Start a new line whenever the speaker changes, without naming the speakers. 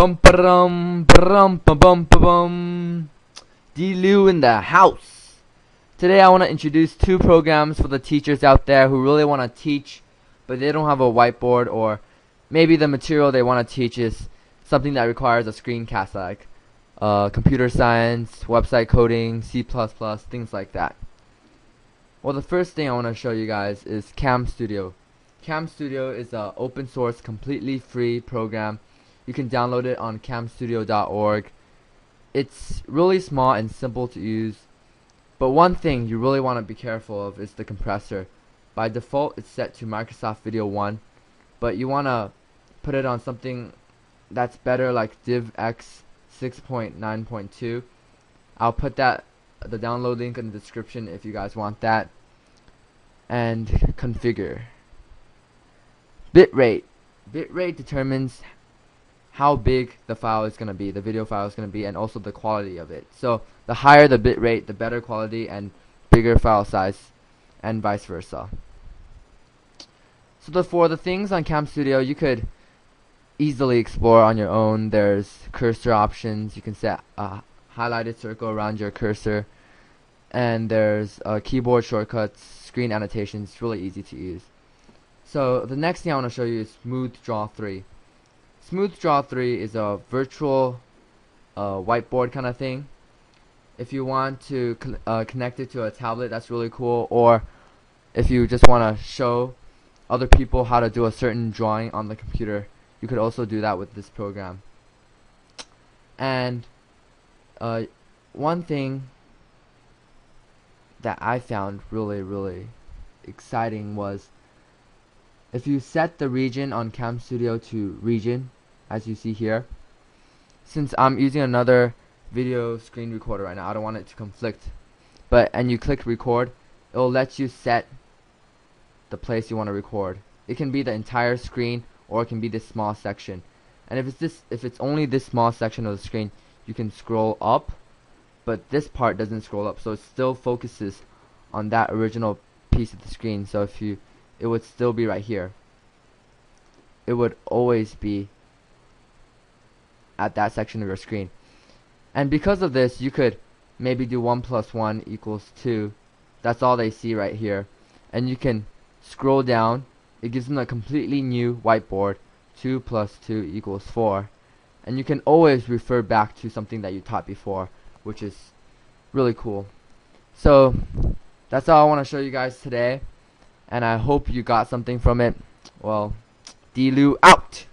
Bum ba dum bum bum bum bum. D-Lou in the house. Today I want to introduce two programs for the teachers out there who really want to teach, but they don't have a whiteboard or maybe the material they want to teach is something that requires a screencast like uh, computer science, website coding, C++, things like that. Well, the first thing I want to show you guys is Cam Studio. Cam Studio is an open source, completely free program. You can download it on camstudio.org. It's really small and simple to use. But one thing you really want to be careful of is the compressor. By default, it's set to Microsoft Video 1, but you want to put it on something that's better like DivX 6.9.2. I'll put that the download link in the description if you guys want that. And configure. Bitrate. Bitrate determines how big the file is going to be, the video file is going to be, and also the quality of it. So the higher the bitrate, the better quality and bigger file size, and vice versa. So the, for the things on Cam Studio, you could easily explore on your own. There's cursor options. You can set a highlighted circle around your cursor. And there's uh, keyboard shortcuts, screen annotations. It's really easy to use. So the next thing I want to show you is Smooth Draw 3. Smooth Draw 3 is a virtual uh, whiteboard kind of thing. If you want to uh, connect it to a tablet, that's really cool. Or if you just want to show other people how to do a certain drawing on the computer, you could also do that with this program. And uh, one thing that I found really, really exciting was if you set the region on Cam Studio to region, as you see here, since I'm using another video screen recorder right now, I don't want it to conflict. But and you click record, it will let you set the place you want to record. It can be the entire screen or it can be this small section. And if it's this if it's only this small section of the screen, you can scroll up, but this part doesn't scroll up, so it still focuses on that original piece of the screen. So if you it would still be right here. It would always be at that section of your screen. And because of this, you could maybe do 1 plus 1 equals 2. That's all they see right here. And you can scroll down. It gives them a completely new whiteboard. 2 plus 2 equals 4. And you can always refer back to something that you taught before, which is really cool. So, that's all I want to show you guys today and I hope you got something from it. Well, D-Lou out!